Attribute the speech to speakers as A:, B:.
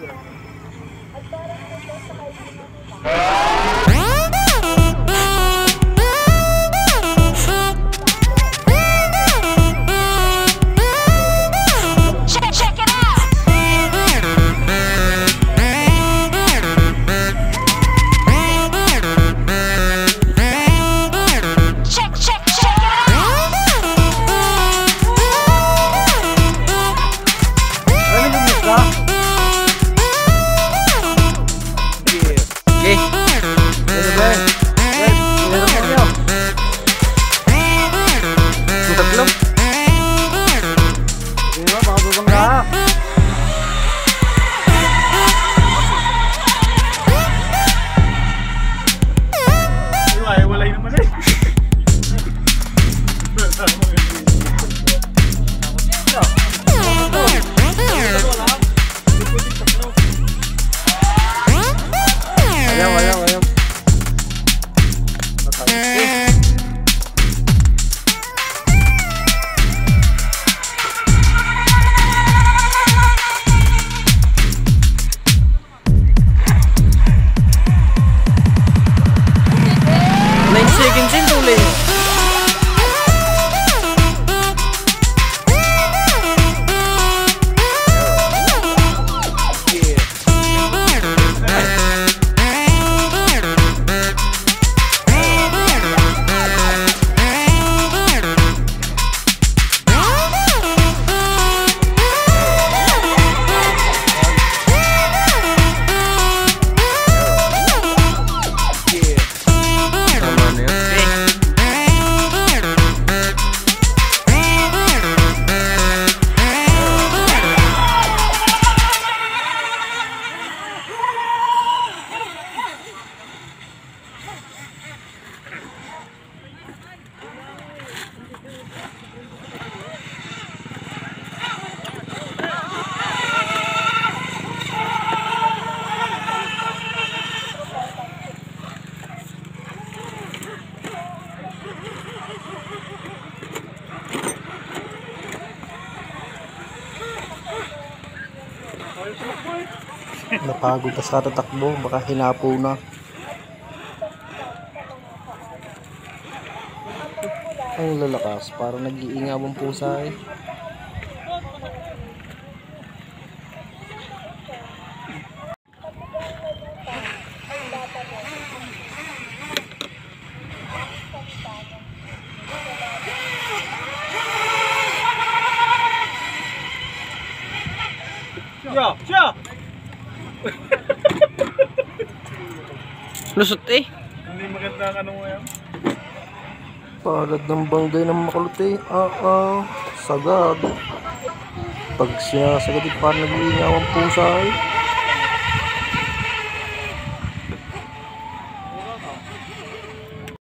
A: Yeah. chickens. Napagod pa sa tatakbo, baka hinapo na. Ang lalakas, parang nag-iingawang pusa eh.
B: Siya! Siya!
A: Lusot eh.
B: Hindi maganda ang ano mo yan.
A: Palad ng banggay ng makulot eh. Ah, ah. Sagad. Pag siya sagad eh, parang nag-iingawang pusa eh.